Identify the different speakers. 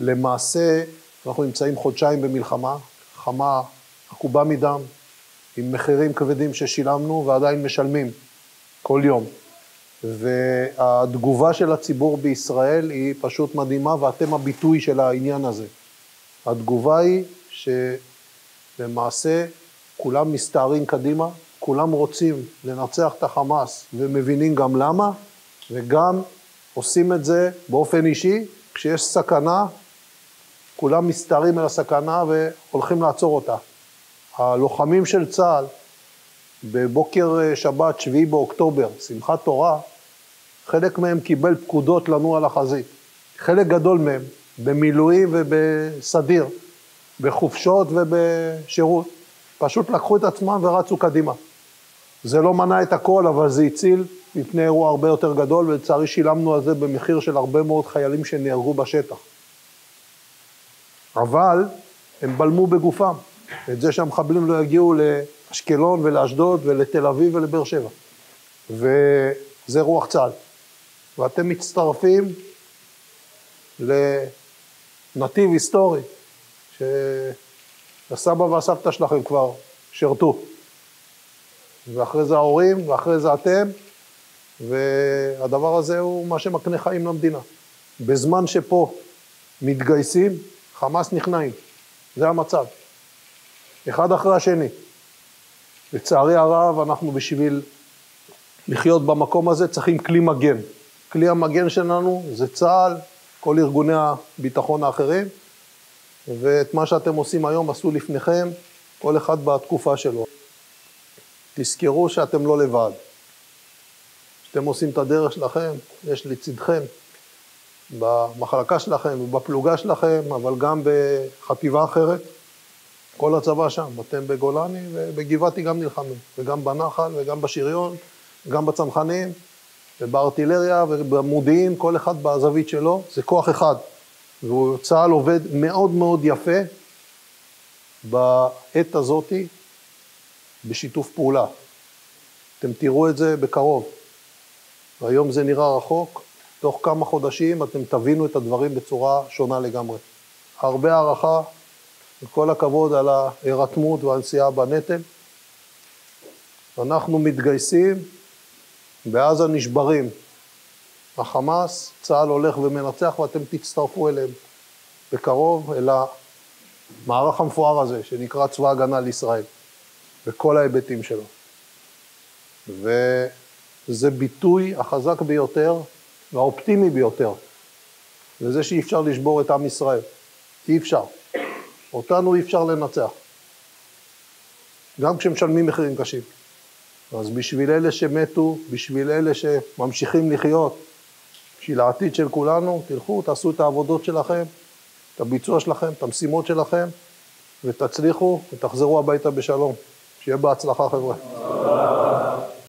Speaker 1: למעשה, אנחנו נמצאים חודשיים במלחמה, חמה עקובה מדם, עם מחירים כבדים ששילמנו ועדיין משלמים כל יום. והתגובה של הציבור בישראל היא פשוט מדהימה, ואתם הביטוי של העניין הזה. התגובה היא שלמעשה כולם מסתערים קדימה, כולם רוצים לנצח את החמאס ומבינים גם למה, וגם עושים את זה באופן אישי, כשיש סכנה, כולם מסתערים על הסכנה והולכים לעצור אותה. הלוחמים של צה"ל בבוקר אה, שבת, 7 באוקטובר, שמחת תורה, חלק מהם קיבל פקודות לנוע לחזית. חלק גדול מהם במילואים ובסדיר, בחופשות ובשירות, פשוט לקחו את עצמם ורצו קדימה. זה לא מנע את הכל, אבל זה הציל מפני אירוע הרבה יותר גדול, ולצערי שילמנו על זה במחיר של הרבה מאוד חיילים שנהרגו בשטח. אבל הם בלמו בגופם את זה שהמחבלים לא יגיעו לאשקלון ולאשדוד ולתל אביב ולבאר שבע. וזה רוח צה"ל. ואתם מצטרפים לנתיב היסטורי, שהסבא והסבתא שלכם כבר שירתו. ואחרי זה ההורים, ואחרי זה אתם, והדבר הזה הוא מה שמקנה חיים למדינה. בזמן שפה מתגייסים, חמאס נכנעים. זה המצב. אחד אחרי השני. לצערי הרב, אנחנו בשביל לחיות במקום הזה צריכים כלי מגן. כלי המגן שלנו זה צה"ל, כל ארגוני הביטחון האחרים, ואת מה שאתם עושים היום עשו לפניכם, כל אחד בתקופה שלו. תזכרו שאתם לא לבד. כשאתם עושים את הדרך שלכם, יש לצדכם, במחלקה שלכם ובפלוגה שלכם, אבל גם בחטיבה אחרת, כל הצבא שם, אתם בגולני ובגבעתי גם נלחמים, וגם בנחל וגם בשריון, גם בצנחנים ובארטילריה ובמודיעין, כל אחד בזווית שלו, זה כוח אחד. וצה"ל עובד מאוד מאוד יפה בעת הזאתי בשיתוף פעולה. אתם תראו את זה בקרוב. והיום זה נראה רחוק, תוך כמה חודשים אתם תבינו את הדברים בצורה שונה לגמרי. הרבה הערכה וכל הכבוד על ההירתמות והנשיאה בנטל. אנחנו מתגייסים, בעזה נשברים. החמאס, צה"ל הולך ומנצח ואתם תצטרפו אליהם בקרוב, אל המערך המפואר הזה שנקרא צבא הגנה לישראל, בכל ההיבטים שלו. וזה ביטוי החזק ביותר והאופטימי ביותר לזה שאי אפשר לשבור את עם ישראל. אי אפשר. אותנו אי אפשר לנצח, גם כשמשלמים מחירים קשים. אז בשביל אלה שמתו, בשביל אלה שממשיכים לחיות, בשביל העתיד של כולנו, תלכו, תעשו את העבודות שלכם, את הביצוע שלכם, את המשימות שלכם, ותצליחו ותחזרו הביתה בשלום. שיהיה בהצלחה, חבר'ה.